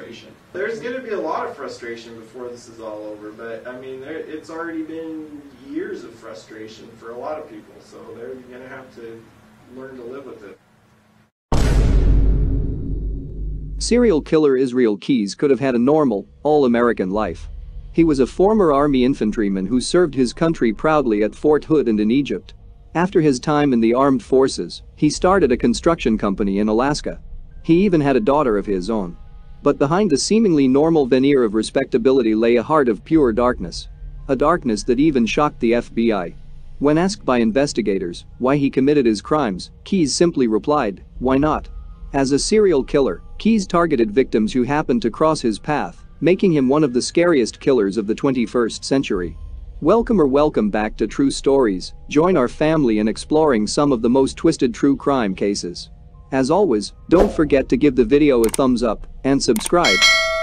frustration. There's going to be a lot of frustration before this is all over, but I mean, there, it's already been years of frustration for a lot of people, so they're going to have to learn to live with it. Serial killer Israel Keyes could have had a normal, all-American life. He was a former army infantryman who served his country proudly at Fort Hood and in Egypt. After his time in the armed forces, he started a construction company in Alaska. He even had a daughter of his own. But behind the seemingly normal veneer of respectability lay a heart of pure darkness. A darkness that even shocked the FBI. When asked by investigators why he committed his crimes, Keyes simply replied, why not? As a serial killer, Keyes targeted victims who happened to cross his path, making him one of the scariest killers of the 21st century. Welcome or welcome back to True Stories, join our family in exploring some of the most twisted true crime cases. As always, don't forget to give the video a thumbs up and subscribe.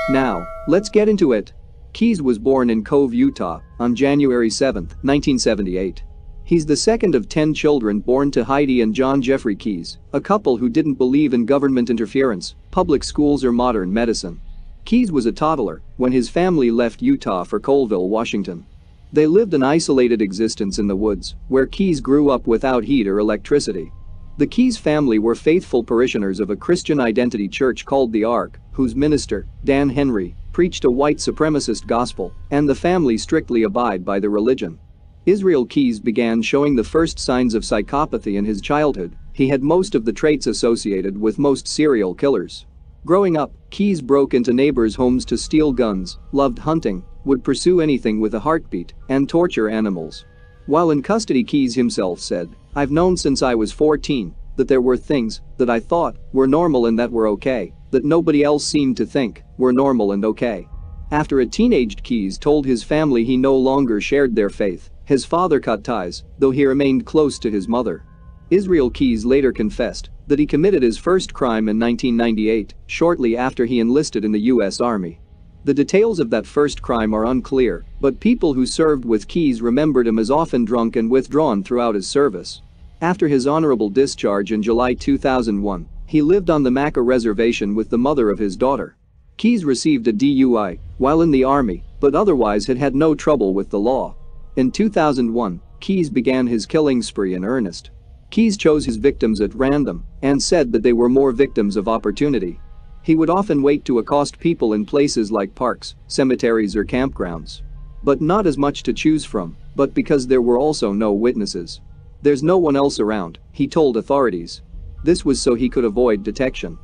Now, let's get into it. Keyes was born in Cove, Utah on January 7, 1978. He's the second of 10 children born to Heidi and John Jeffrey Keyes, a couple who didn't believe in government interference, public schools or modern medicine. Keyes was a toddler when his family left Utah for Colville, Washington. They lived an isolated existence in the woods, where Keyes grew up without heat or electricity. The Keyes family were faithful parishioners of a Christian identity church called the Ark, whose minister, Dan Henry, preached a white supremacist gospel, and the family strictly abide by the religion. Israel Keyes began showing the first signs of psychopathy in his childhood, he had most of the traits associated with most serial killers. Growing up, Keyes broke into neighbors' homes to steal guns, loved hunting, would pursue anything with a heartbeat, and torture animals. While in custody Keyes himself said, I've known since I was 14 that there were things that I thought were normal and that were okay, that nobody else seemed to think were normal and okay. After a teenaged Keyes told his family he no longer shared their faith, his father cut ties, though he remained close to his mother. Israel Keyes later confessed that he committed his first crime in 1998, shortly after he enlisted in the U.S. Army. The details of that first crime are unclear, but people who served with Keyes remembered him as often drunk and withdrawn throughout his service. After his honorable discharge in July 2001, he lived on the Makah reservation with the mother of his daughter. Keyes received a DUI while in the army, but otherwise had had no trouble with the law. In 2001, Keyes began his killing spree in earnest. Keyes chose his victims at random and said that they were more victims of opportunity he would often wait to accost people in places like parks, cemeteries or campgrounds. But not as much to choose from, but because there were also no witnesses. There's no one else around, he told authorities. This was so he could avoid detection.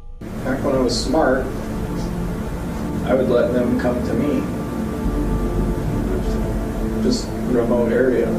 Back when I was smart, I would let them come to me. Just remote area.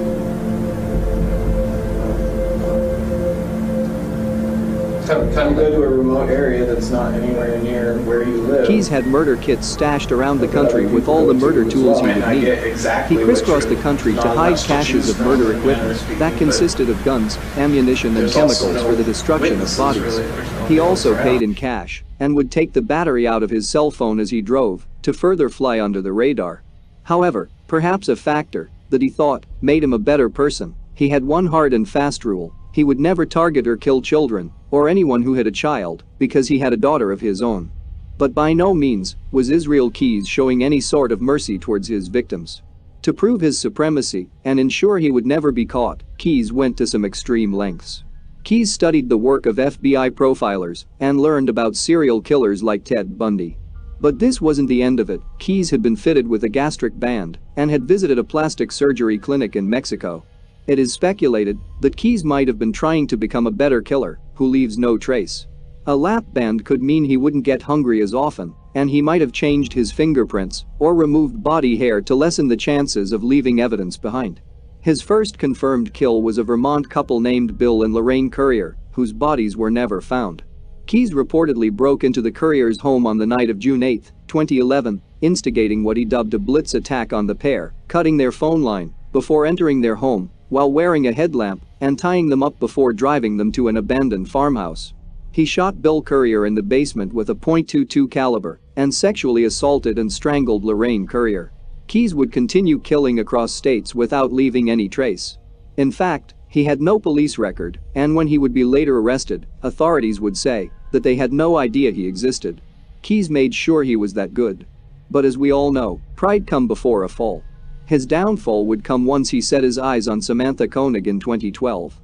Come, come go to a remote area that's not anywhere near where you live. Keyes had murder kits stashed around the country with all the murder tools he would need. Exactly he crisscrossed the country to hide caches of murder equipment that consisted of guns, ammunition and chemicals for the destruction of bodies. He also paid in cash and would take the battery out of his cell phone as he drove to further fly under the radar. However, perhaps a factor that he thought made him a better person, he had one hard and fast rule he would never target or kill children, or anyone who had a child, because he had a daughter of his own. But by no means was Israel Keyes showing any sort of mercy towards his victims. To prove his supremacy and ensure he would never be caught, Keyes went to some extreme lengths. Keyes studied the work of FBI profilers and learned about serial killers like Ted Bundy. But this wasn't the end of it, Keyes had been fitted with a gastric band and had visited a plastic surgery clinic in Mexico. It is speculated that Keyes might have been trying to become a better killer who leaves no trace. A lap band could mean he wouldn't get hungry as often, and he might have changed his fingerprints or removed body hair to lessen the chances of leaving evidence behind. His first confirmed kill was a Vermont couple named Bill and Lorraine Currier, whose bodies were never found. Keyes reportedly broke into the Currier's home on the night of June 8, 2011, instigating what he dubbed a blitz attack on the pair, cutting their phone line before entering their home while wearing a headlamp and tying them up before driving them to an abandoned farmhouse. He shot Bill Currier in the basement with a .22 caliber and sexually assaulted and strangled Lorraine Currier. Keyes would continue killing across states without leaving any trace. In fact, he had no police record, and when he would be later arrested, authorities would say that they had no idea he existed. Keyes made sure he was that good. But as we all know, pride come before a fall. His downfall would come once he set his eyes on Samantha Koenig in 2012.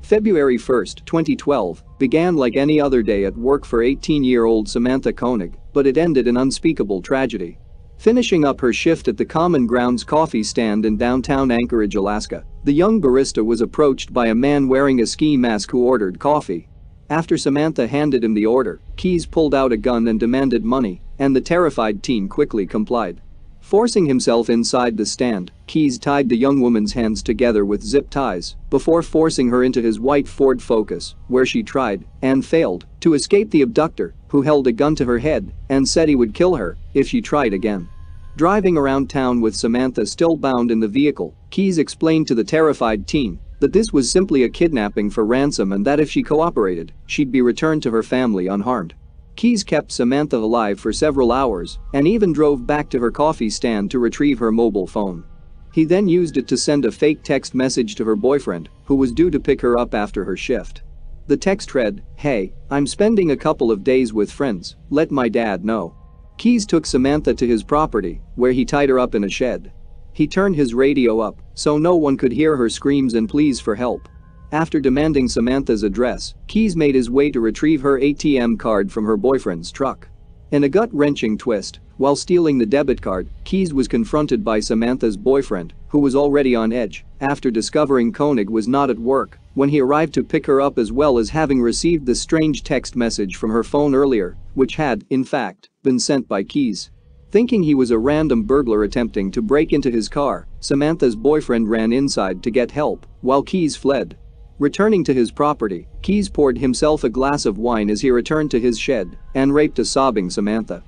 February 1, 2012, began like any other day at work for 18-year-old Samantha Koenig, but it ended in unspeakable tragedy. Finishing up her shift at the Common Grounds coffee stand in downtown Anchorage, Alaska, the young barista was approached by a man wearing a ski mask who ordered coffee. After Samantha handed him the order, Keyes pulled out a gun and demanded money, and the terrified teen quickly complied. Forcing himself inside the stand, Keyes tied the young woman's hands together with zip ties before forcing her into his white Ford Focus, where she tried, and failed, to escape the abductor, who held a gun to her head and said he would kill her if she tried again. Driving around town with Samantha still bound in the vehicle, Keyes explained to the terrified teen that this was simply a kidnapping for ransom and that if she cooperated, she'd be returned to her family unharmed. Keyes kept Samantha alive for several hours and even drove back to her coffee stand to retrieve her mobile phone. He then used it to send a fake text message to her boyfriend, who was due to pick her up after her shift. The text read, Hey, I'm spending a couple of days with friends, let my dad know. Keyes took Samantha to his property, where he tied her up in a shed. He turned his radio up so no one could hear her screams and pleas for help. After demanding Samantha's address, Keyes made his way to retrieve her ATM card from her boyfriend's truck. In a gut-wrenching twist, while stealing the debit card, Keyes was confronted by Samantha's boyfriend, who was already on edge after discovering Koenig was not at work when he arrived to pick her up as well as having received the strange text message from her phone earlier, which had, in fact, been sent by Keyes. Thinking he was a random burglar attempting to break into his car, Samantha's boyfriend ran inside to get help, while Keyes fled. Returning to his property, Keyes poured himself a glass of wine as he returned to his shed and raped a sobbing Samantha.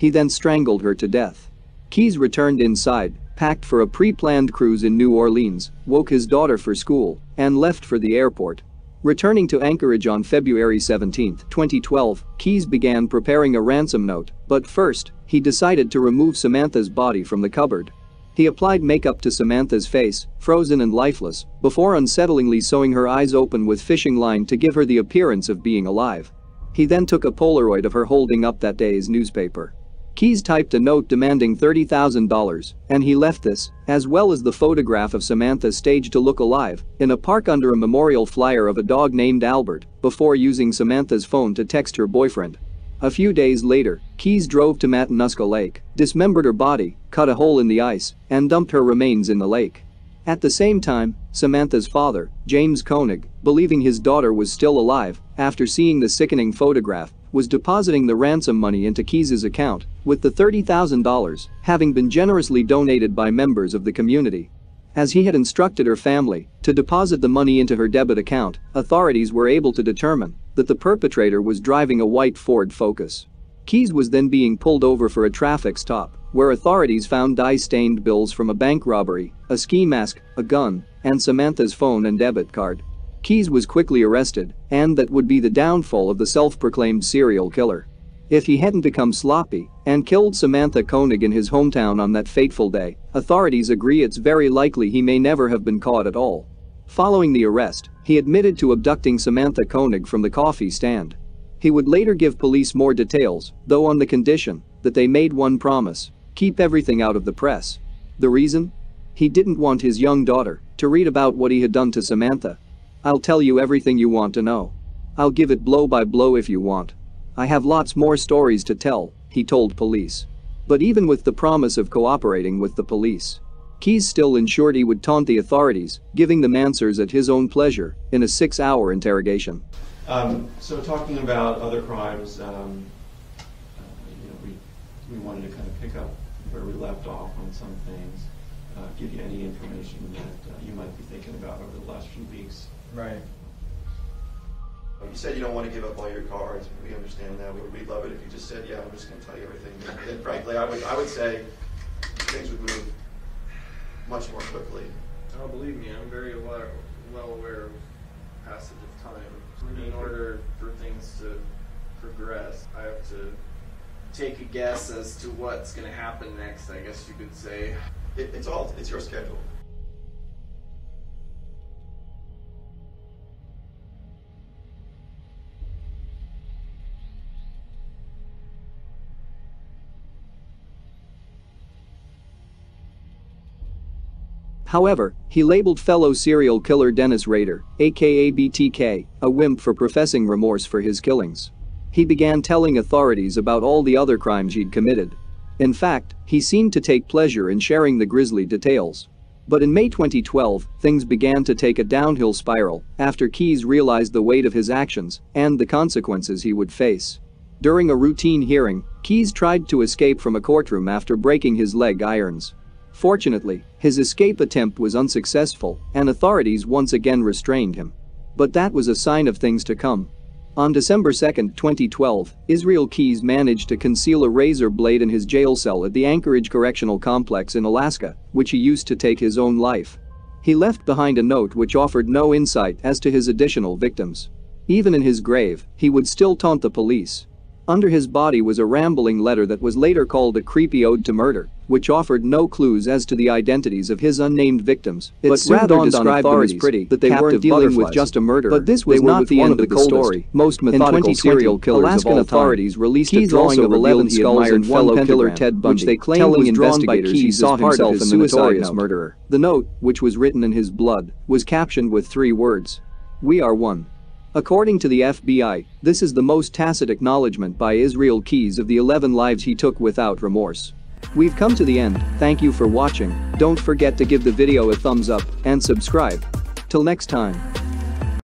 He then strangled her to death. Keyes returned inside, packed for a pre-planned cruise in New Orleans, woke his daughter for school, and left for the airport. Returning to Anchorage on February 17, 2012, Keyes began preparing a ransom note, but first, he decided to remove Samantha's body from the cupboard. He applied makeup to Samantha's face, frozen and lifeless, before unsettlingly sewing her eyes open with fishing line to give her the appearance of being alive. He then took a Polaroid of her holding up that day's newspaper. Keyes typed a note demanding $30,000, and he left this, as well as the photograph of Samantha staged to look alive, in a park under a memorial flyer of a dog named Albert, before using Samantha's phone to text her boyfriend. A few days later, Keyes drove to Matanuska Lake, dismembered her body, cut a hole in the ice, and dumped her remains in the lake. At the same time, Samantha's father, James Koenig, believing his daughter was still alive after seeing the sickening photograph, was depositing the ransom money into Keyes' account, with the $30,000 having been generously donated by members of the community. As he had instructed her family to deposit the money into her debit account, authorities were able to determine that the perpetrator was driving a white Ford Focus. Keyes was then being pulled over for a traffic stop, where authorities found dye-stained bills from a bank robbery, a ski mask, a gun, and Samantha's phone and debit card. Keyes was quickly arrested, and that would be the downfall of the self-proclaimed serial killer. If he hadn't become sloppy and killed Samantha Koenig in his hometown on that fateful day, authorities agree it's very likely he may never have been caught at all. Following the arrest, he admitted to abducting Samantha Koenig from the coffee stand. He would later give police more details, though on the condition that they made one promise keep everything out of the press. The reason? He didn't want his young daughter to read about what he had done to Samantha. I'll tell you everything you want to know. I'll give it blow by blow if you want. I have lots more stories to tell, he told police. But even with the promise of cooperating with the police, Keyes still ensured he would taunt the authorities, giving them answers at his own pleasure in a six-hour interrogation. Um, so talking about other crimes, um, uh, you know, we, we wanted to kind of pick up where we left off on some things, uh, give you any information that uh, you might be thinking about over the last few weeks. Right. You said you don't want to give up all your cards. We understand that. We- We'd love it if you just said, yeah, I'm just going to tell you everything. Then frankly, I would, I would say things would move much more quickly. Oh, believe me, I'm very aware, well aware of passage of time. Mm-hmm. In order for things to progress, I have to take a guess as to what's going to happen next, I guess you could say. It, it's all, it's your schedule. However, he labeled fellow serial killer Dennis Rader, aka BTK, a wimp for professing remorse for his killings. He began telling authorities about all the other crimes he'd committed. In fact, he seemed to take pleasure in sharing the grisly details. But in May 2012, things began to take a downhill spiral after Keyes realized the weight of his actions and the consequences he would face. During a routine hearing, Keyes tried to escape from a courtroom after breaking his leg irons. Fortunately, his escape attempt was unsuccessful and authorities once again restrained him. But that was a sign of things to come. On December 2, 2012, Israel Keyes managed to conceal a razor blade in his jail cell at the Anchorage Correctional Complex in Alaska, which he used to take his own life. He left behind a note which offered no insight as to his additional victims. Even in his grave, he would still taunt the police. Under his body was a rambling letter that was later called a creepy ode to murder, which offered no clues as to the identities of his unnamed victims. It but rather described them as pretty that they weren't dealing with just a murderer. But this was not the end of the story. Most methodical serial killers Alaskan authorities released Keyes a drawing of 11 skulls and fellow killer Ted Bundy, which they claimed was drawn by Keyes he saw himself in the notorious murderer. The note, which was written in his blood, was captioned with three words. We are one. According to the FBI, this is the most tacit acknowledgement by Israel Keyes of the 11 lives he took without remorse. We've come to the end, thank you for watching, don't forget to give the video a thumbs up and subscribe. Till next time.